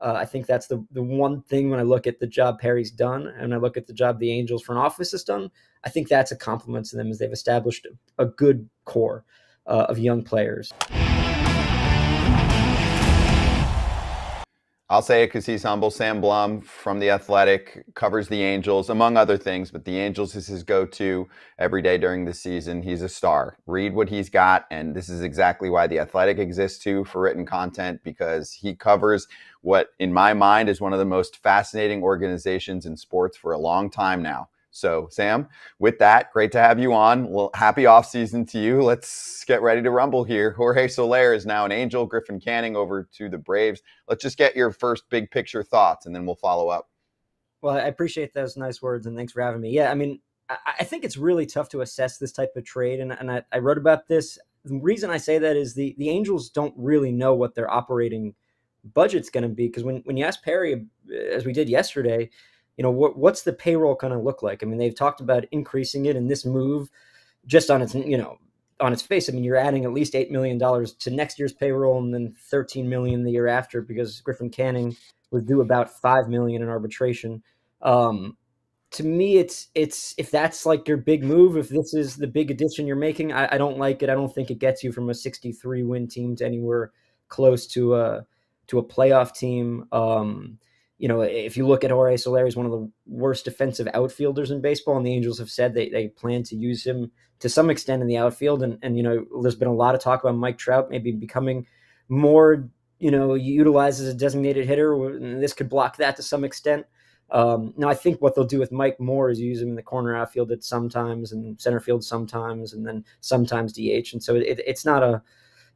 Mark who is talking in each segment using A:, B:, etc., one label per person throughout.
A: Uh, I think that's the the one thing when I look at the job Perry's done and I look at the job the Angels front office has done. I think that's a compliment to them as they've established a good core uh, of young players.
B: I'll say it because he's humble. Sam Blum from The Athletic covers the Angels, among other things, but the Angels is his go to every day during the season. He's a star. Read what he's got. And this is exactly why The Athletic exists too for written content because he covers what, in my mind, is one of the most fascinating organizations in sports for a long time now. So, Sam, with that, great to have you on. Well, happy off season to you. Let's get ready to rumble here. Jorge Soler is now an Angel. Griffin Canning over to the Braves. Let's just get your first big picture thoughts, and then we'll follow up.
A: Well, I appreciate those nice words, and thanks for having me. Yeah, I mean, I, think it's really tough to assess this type of trade, and, and I, I wrote about this. The reason I say that is the the Angels don't really know what their operating budget's going to be because when when you ask Perry, uh, as we did yesterday you know what what's the payroll going to look like? I mean they've talked about increasing it in this move just on its you know on its face. I mean you're adding at least 8 million dollars to next year's payroll and then 13 million the year after because griffin canning was due about 5 million in arbitration. Um, to me it's it's if that's like your big move if this is the big addition you're making I, I, don't like it. I don't think it gets you from a 63 win team to anywhere close to a to a playoff team. Um, you know, if you look at Jorge Soler, he's one of the worst defensive outfielders in baseball, and the Angels have said they, they plan to use him to some extent in the outfield. And, and, you know, there's been a lot of talk about Mike Trout maybe becoming more, you know, utilized as a designated hitter, and this could block that to some extent. Um, now, I think what they'll do with Mike Moore is use him in the corner outfield at sometimes and center field sometimes, and then sometimes DH. And so it, it's not a,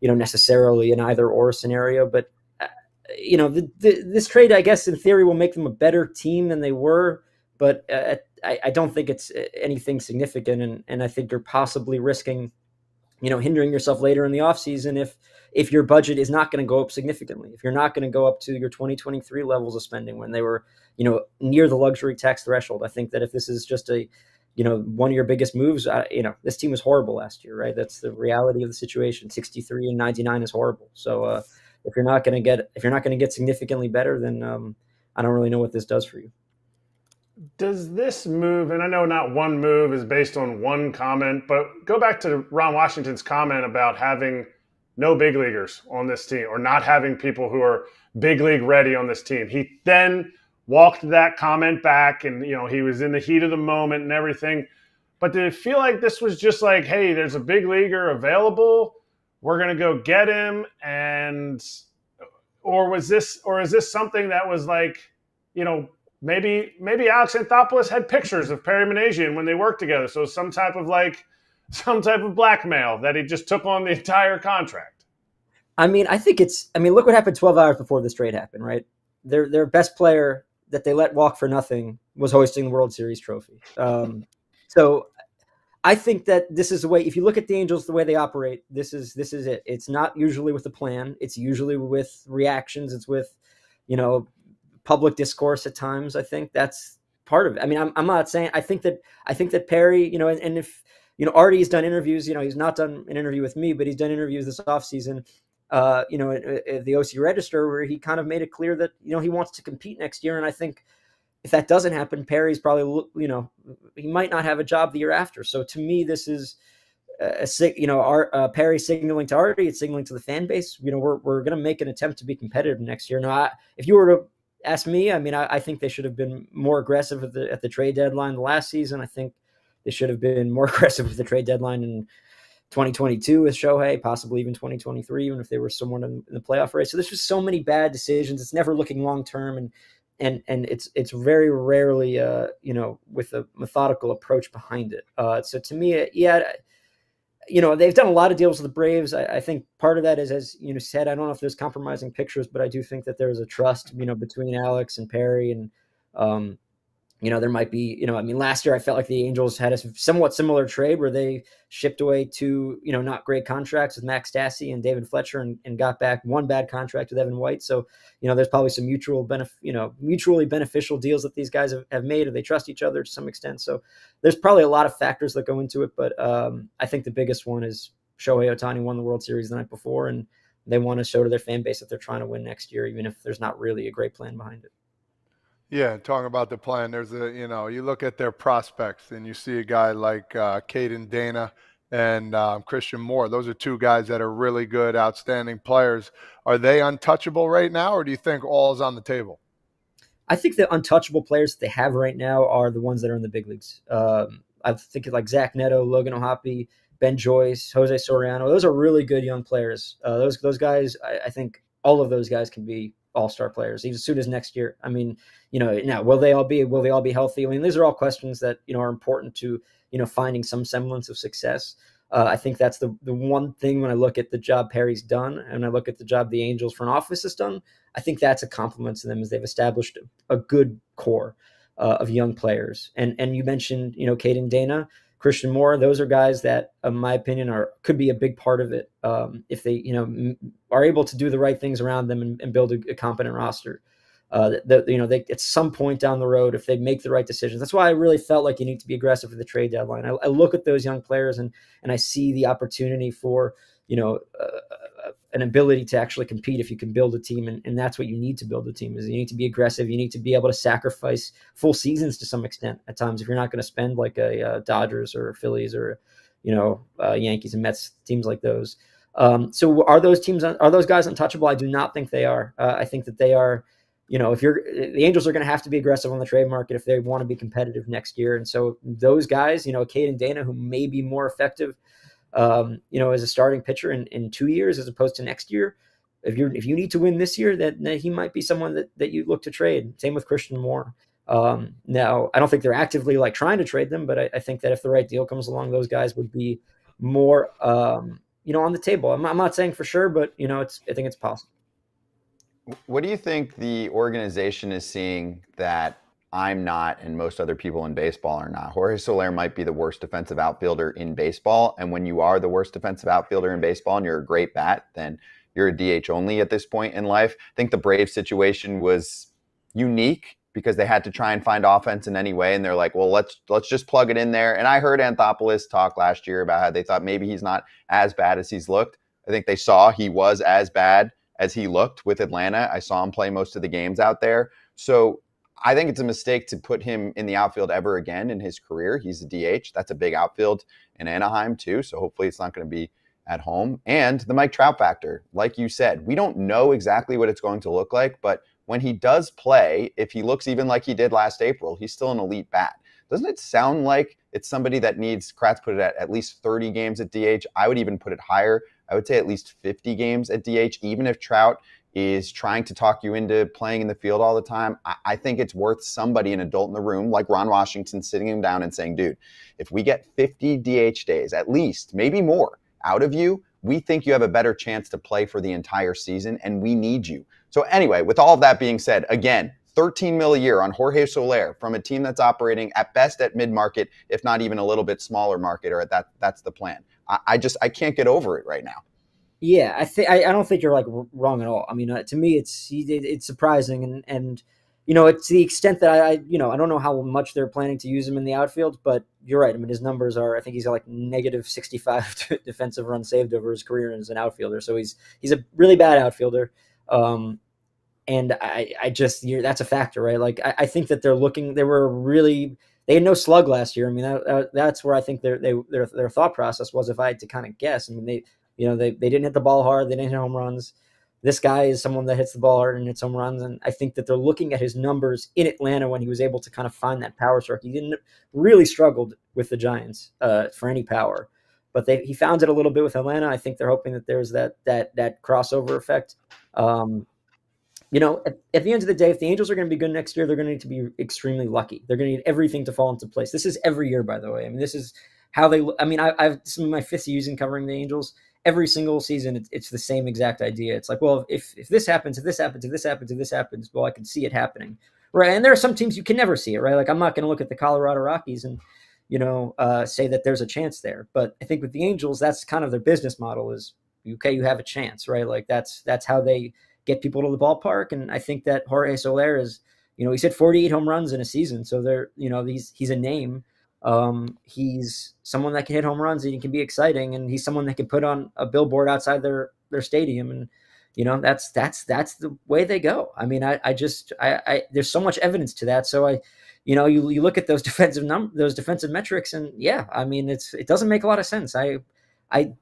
A: you know, necessarily an either or scenario, but you know, the, the, this trade, I guess, in theory, will make them a better team than they were, but uh, I, I, don't think it's uh, anything significant, and and I think you're possibly risking, you know, hindering yourself later in the offseason if if your budget is not going to go up significantly, if you're not going to go up to your 2023 levels of spending when they were, you know, near the luxury tax threshold. I think that if this is just a you know, one of your biggest moves. Uh, you know, this team was horrible last year, right? That's the reality of the situation. 63 and 99 is horrible. So, uh, if you're not going to get if you're not going to get significantly better, then um, I don't really know what this does for you.
C: Does this move, and I know not one move is based on one comment, but go back to Ron Washington's comment about having no big leaguers on this team or not having people who are big league ready on this team. He then walked that comment back and you know he was in the heat of the moment and everything. But did it feel like this was just like, hey, there's a big leaguer available? We're going to go get him and or was this or is this something that was like you know maybe maybe alex anthopoulos had pictures of perry minasian when they worked together. So some type of like some type of blackmail that he just took on the entire contract.
A: I mean i think it's i mean look what happened 12 hours before this trade happened right? Their their best player that they let walk for nothing was hoisting the world series trophy. Um, so I think that this is the way. If you look at the Angels, the way they operate, this is this is it. It's not usually with a plan. It's usually with reactions. It's with, you know, public discourse at times. I think that's part of it. I mean, I'm, I'm not saying. I think that I think that Perry, you know, and, and if you know, Artie's done interviews. You know, he's not done an interview with me, but he's done interviews this offseason. Uh, you know, at, at the OC Register, where he kind of made it clear that you know he wants to compete next year, and I think if that doesn't happen, Perry's probably you know he might not have a job the year after. So to me, this is a you know our uh, Perry signaling to Artie, it's signaling to the fan base. You know we're we're going to make an attempt to be competitive next year. Now, I, if you were to ask me, I mean, I, I, think they should have been more aggressive at the at the trade deadline last season. I think they should have been more aggressive with the trade deadline in 2022 with Shohei, possibly even 2023, even if they were someone in the playoff race. So there's just so many bad decisions. It's never looking long term, and and and it's it's very rarely uh you know with a methodical approach behind it. Uh so to me yeah you know they've done a lot of deals with the braves. I, I, think part of that is as you know said i don't know if there's compromising pictures but i do think that there's a trust you know between alex and perry and um you know, there might be, you know, I mean, last year I felt like the Angels had a somewhat similar trade where they shipped away two, you know, not great contracts with Max Stassi and David Fletcher and, and got back one bad contract with Evan White. So, you know, there's probably some mutual benefit, you know, mutually beneficial deals that these guys have, have made or they trust each other to some extent. So there's probably a lot of factors that go into it. But um, I think the biggest one is Shohei Ohtani won the World Series the night before. And they want to show to their fan base that they're trying to win next year, even if there's not really a great plan behind it.
D: Yeah, talking about the plan, there's a you know you look at their prospects and you see a guy like uh, Caden Dana and um, Christian Moore. Those are two guys that are really good, outstanding players. Are they untouchable right now, or do you think all is on the table?
A: I think the untouchable players that they have right now are the ones that are in the big leagues. Um, I think like Zach Neto, Logan O'Hoppe, Ben Joyce, Jose Soriano. Those are really good young players. Uh, those those guys, I, I, think all of those guys can be all star players even as soon as next year. I mean, you know, now will they all be will they all be healthy? I mean, these are all questions that you know are important to you know finding some semblance of success. Uh, I think that's the the one thing when I look at the job Perry's done and I look at the job the Angels front office has done. I think that's a compliment to them as they've established a good core uh, of young players. And and you mentioned you know Caden Dana. Christian Moore, those are guys that, in my opinion, are could be a big part of it um, if they, you know, are able to do the right things around them and, and build a, a, competent roster. Uh, that you know, they at some point down the road, if they make the right decisions, that's why I really felt like you need to be aggressive for the trade deadline. I, I look at those young players and and I see the opportunity for you know uh, an ability to actually compete if you can build a team and, and that's what you need to build a team is you need to be aggressive. You need to be able to sacrifice full seasons to some extent at times if you're not going to spend like a, a, uh, dodgers or phillies or you know uh, yankees and mets teams like those. Um, so are those teams are those guys untouchable? I do not think they are. Uh, i think that they are you know if you're the angels are going to have to be aggressive on the trade market if they want to be competitive next year. And so those guys you know Caden Dana who may be more effective um, you know, as a starting pitcher in, in two years as opposed to next year. If you if you need to win this year, that, that he might be someone that, that you look to trade. Same with Christian Moore. Um, now, I don't think they're actively like trying to trade them, but I, I, think that if the right deal comes along, those guys would be more, um, you know, on the table. I'm, I'm not saying for sure, but you know, it's I think it's possible.
B: What do you think the organization is seeing that I'm not, and most other people in baseball are not. Jorge Soler might be the worst defensive outfielder in baseball. And when you are the worst defensive outfielder in baseball and you're a great bat, then you're a DH only at this point in life. I think the Braves situation was unique because they had to try and find offense in any way. And they're like, well, let's let's just plug it in there. And I heard Anthopoulos talk last year about how they thought maybe he's not as bad as he's looked. I think they saw he was as bad as he looked with Atlanta. I saw him play most of the games out there. So I think it's a mistake to put him in the outfield ever again in his career. He's a DH. That's a big outfield in Anaheim, too. So hopefully it's not going to be at home. And the Mike Trout factor, like you said, we don't know exactly what it's going to look like, but when he does play, if he looks even like he did last April, he's still an elite bat. Doesn't it sound like it's somebody that needs Kratz put it at at least 30 games at DH? I would even put it higher. I would say at least 50 games at DH, even if Trout is trying to talk you into playing in the field all the time, I, I, think it's worth somebody, an adult in the room, like Ron Washington, sitting him down and saying, dude, if we get 50 DH days, at least, maybe more, out of you, we think you have a better chance to play for the entire season, and we need you. So, anyway, with all of that being said, again, 13 mil a year on Jorge Soler from a team that's operating at best at mid market, if not even a little bit smaller market, or at that that's the plan. I, I just I can't get over it right now.
A: Yeah, I think I don't think you're like wrong at all. I mean, uh, to me, it's it's surprising, and and you know, it's the extent that I, you know, I don't know how much they're planning to use him in the outfield, but you're right. I mean, his numbers are. I think he's got like negative 65 defensive runs saved over his career as an outfielder. So he's he's a really bad outfielder. Um, and I, I just, that's a factor, right? Like, I, I think that they're looking. They were really they had no slug last year. I mean, that, that's where I think their they, their their thought process was. If I had to kind of guess, I mean, they you know, they, they didn't hit the ball hard, they didn't hit home runs. This guy is someone that hits the ball hard and hits home runs. And I think that they're looking at his numbers in Atlanta when he was able to kind of find that power stroke. He didn't really struggled with the Giants uh, for any power, but they, he found it a little bit with Atlanta. I think they're hoping that there's that that that crossover effect. Um, you know, at, at, the end of the day, if the Angels are going to be good next year, they're going to need to be extremely lucky. They're going to need everything to fall into place. This is every year, by the way. I mean, this is how they. I mean, I, I've this is my fifth season covering the Angels every single season it's, it's, the same exact idea. It's like well if if this happens if this happens if this happens if this happens well i can see it happening. Right? And there are some teams you can never see it right? Like i'm not going to look at the colorado rockies and you know uh, say that there's a chance there. But i think with the angels that's kind of their business model is okay you have a chance right? Like that's that's how they get people to the ballpark. And i think that jorge soler is you know he's hit 48 home runs in a season. So they're you know he's he's a name um, he's someone that can hit home runs and he can be exciting, and he's someone that can put on a billboard outside their their stadium, and you know that's that's that's the way they go. I mean, I, I just I, I there's so much evidence to that. So I, you know, you, you look at those defensive num those defensive metrics, and yeah, I mean, it's it doesn't make a lot of sense. I I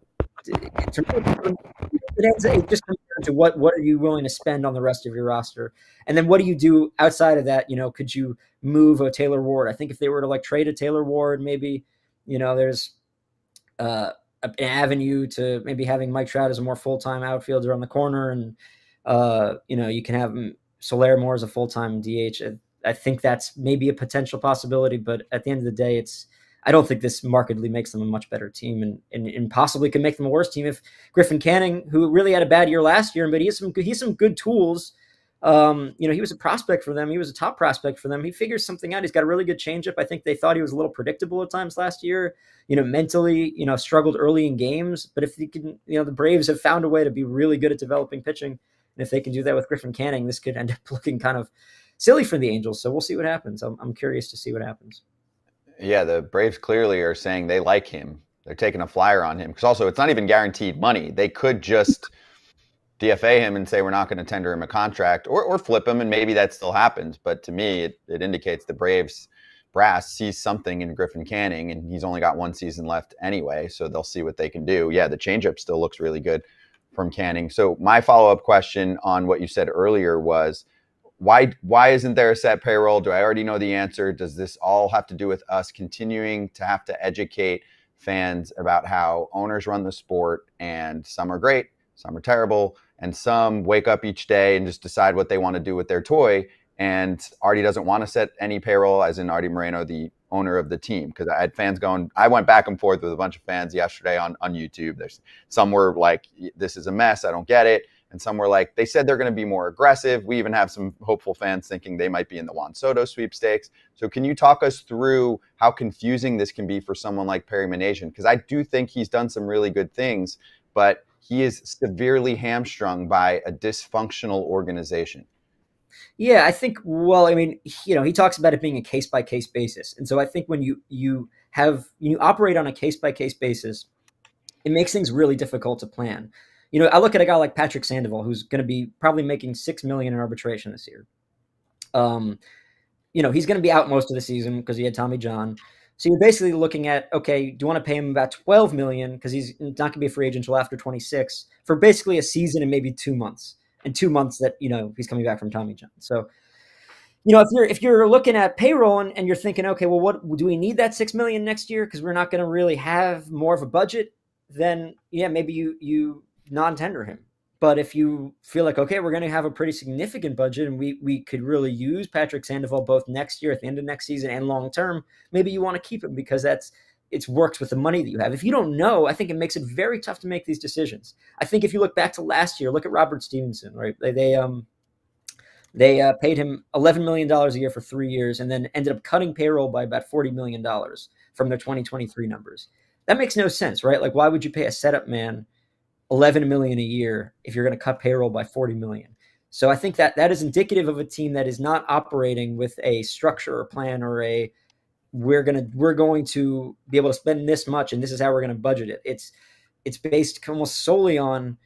A: to what what are you willing to spend on the rest of your roster, and then what do you do outside of that? You know, could you move a Taylor Ward? I think if they were to like trade a Taylor Ward, maybe you know, there's uh, an avenue to maybe having Mike Trout as a more full time outfielder on the corner, and uh, you know, you can have Soler more as a full time DH. I think that's maybe a potential possibility, but at the end of the day, it's I don't think this markedly makes them a much better team, and, and, and possibly can make them a worse team if Griffin Canning, who really had a bad year last year, but he has some he has some good tools. Um, you know, he was a prospect for them. He was a top prospect for them. He figures something out. He's got a really good changeup. I think they thought he was a little predictable at times last year. You know, mentally, you know, struggled early in games. But if he can, you know, the Braves have found a way to be really good at developing pitching. And if they can do that with Griffin Canning, this could end up looking kind of silly for the Angels. So we'll see what happens. I'm, I'm curious to see what happens.
B: Yeah, the Braves clearly are saying they like him. They're taking a flyer on him because also it's not even guaranteed money. They could just DFA him and say we're not going to tender him a contract or, or flip him, and maybe that still happens. But to me, it, it indicates the Braves brass sees something in Griffin Canning, and he's only got one season left anyway, so they'll see what they can do. Yeah, the changeup still looks really good from Canning. So my follow up question on what you said earlier was why why isn't there a set payroll? Do I already know the answer? Does this all have to do with us continuing to have to educate fans about how owners run the sport and some are great, some are terrible, and some wake up each day and just decide what they want to do with their toy. And Artie doesn't want to set any payroll, as in Artie Moreno, the owner of the team. Because I had fans going, I went back and forth with a bunch of fans yesterday on, on YouTube. There's some were like, this is a mess, I don't get it and some were like, they said they're going to be more aggressive. We even have some hopeful fans thinking they might be in the Juan Soto sweepstakes. So, can you talk us through how confusing this can be for someone like Perry Minasian? Because I do think he's done some really good things, but he is severely hamstrung by a dysfunctional organization.
A: Yeah, I think. Well, I mean, you know, he talks about it being a case by case basis, and so I think when you you have you operate on a case by case basis, it makes things really difficult to plan you know, I look at a guy like Patrick Sandoval, who's going to be probably making six million in arbitration this year. Um, you know, he's going to be out most of the season because he had Tommy John. So you're basically looking at okay, do you want to pay him about 12 million because he's not going to be a free agent until after 26 for basically a season and maybe two months, and two months that you know he's coming back from Tommy John. So you know if you're if you're looking at payroll and, and you're thinking okay, well, what do we need that six million next year because we're not going to really have more of a budget? Then yeah, maybe you you non-tender him. But if you feel like okay, we're going to have a pretty significant budget, and we we could really use Patrick Sandoval both next year at the end of next season and long term, maybe you want to keep him because that's it's works with the money that you have. If you don't know, I think it makes it very tough to make these decisions. I think if you look back to last year, look at Robert Stephenson, right? They, they um they uh, paid him eleven million dollars a year for three years, and then ended up cutting payroll by about forty million dollars from their twenty twenty three numbers. That makes no sense, right? Like, why would you pay a setup man? 11 million a year if you're going to cut payroll by 40 million. So I think that that is indicative of a team that is not operating with a structure or plan or a we're going to we're going to be able to spend this much and this is how we're going to budget it. It's it's based almost solely on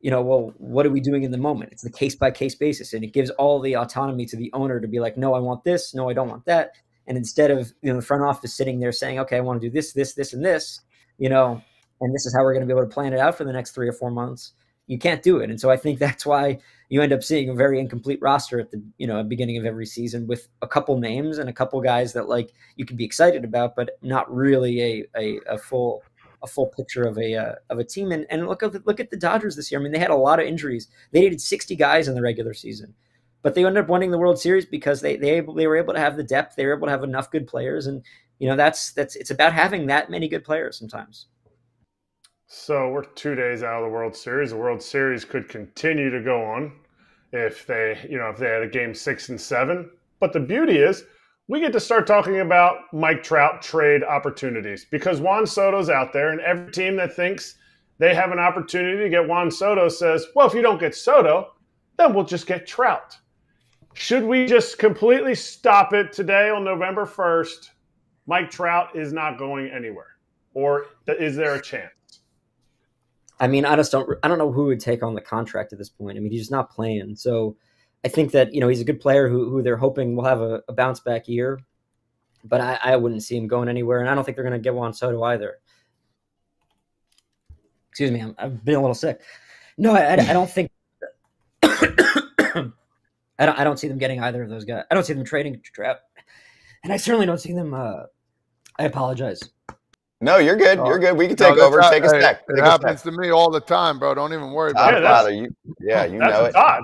A: you know, well, what are we doing in the moment? It's the case by case basis and it gives all the autonomy to the owner to be like, "No, I want this. No, I don't want that." And instead of, you know, the front office sitting there saying, "Okay, I want to do this, this, this and this," you know, and this is how we're going to be able to plan it out for the next three or four months you can't do it. And so i think that's why you end up seeing a very incomplete roster at the you know beginning of every season with a couple names and a couple guys that like you can be excited about but not really a a, a full a full picture of a uh, of a team. And, and look at the, look at the Dodgers this year. I mean they had a lot of injuries. They needed 60 guys in the regular season but they ended up winning the World Series because they they able, they were able to have the depth. They were able to have enough good players. And you know that's that's it's about having that many good players sometimes
C: so we're two days out of the World Series. The World Series could continue to go on if they, you know, if they had a game six and seven. But the beauty is we get to start talking about Mike Trout trade opportunities because Juan Soto's out there, and every team that thinks they have an opportunity to get Juan Soto says, well, if you don't get Soto, then we'll just get Trout. Should we just completely stop it today on November 1st? Mike Trout is not going anywhere. Or is there a chance?
A: I mean, I just don't. I don't know who would take on the contract at this point. I mean, he's just not playing. So I think that you know he's a good player who who they're hoping will have a, a bounce back year. But I, I wouldn't see him going anywhere, and I don't think they're going to get Juan Soto either. Excuse me, I'm, I've been a little sick. No, I, I don't think. I don't. I don't see them getting either of those guys. I don't see them trading Trout, and I certainly don't see them. Uh, I apologize.
B: No, you're good. You're oh. good. We can take
D: No,
B: over.
D: that's
B: Take a
D: not-
B: sec.
D: hey, It
B: Take
D: happens
B: sec.
D: to me all the time, bro. Don't even worry about
B: Todd
C: Yeah,
D: it.
B: Father, you, yeah, you
C: That's
B: know it.
C: Todd.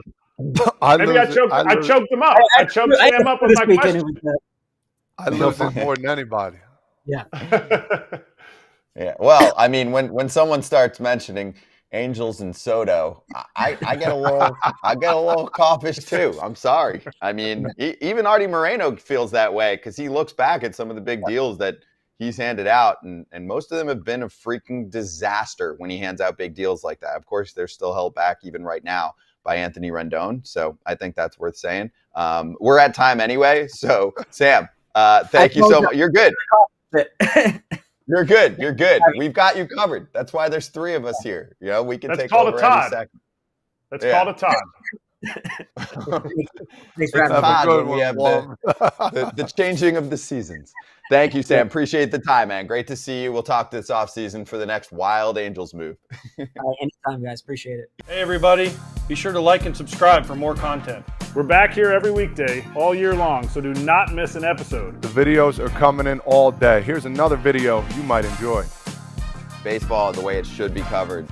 D: I
C: Maybe
D: lose
C: I choked. I,
D: lose-
C: choked him up. I, choked
A: I-
C: Sam up with my
A: weekend
C: question.
D: I lose it more than anybody.
B: Yeah. Yeah. Well, I mean, when when someone starts mentioning Angels and Soto, I, I get a little I get a little coffish too. I'm sorry. I mean, e- even Artie Moreno feels that way because he looks back at some of the big deals that he's handed out, and and most of them have been a freaking disaster when he hands out big deals like that. Of course, they're still held back even right now by Anthony Rendon, so I think that's worth saying. Um, we're at time anyway, so Sam, uh, thank you so much. You're good. You're good. You're good. We've got you covered. That's why there's three of us here. You know, we can
C: That's
B: take
C: called a
B: over
C: Todd.
B: any second.
C: That's
B: Yeah.
C: called a Todd.
A: Thanks for having
D: a
B: Todd,
D: good
B: we
D: one,
B: have the- The, the changing of the seasons. Thank you, Sam. Appreciate the time, man. Great to see you. We'll talk this offseason for the next Wild Angels move.
A: Uh, anytime, guys. Appreciate it.
E: Hey, everybody. Be sure to like and subscribe for more content.
C: We're back here every weekday, all year long, so do not miss an episode.
D: The videos are coming in all day. Here's another video you might enjoy.
B: Baseball the way it should be covered.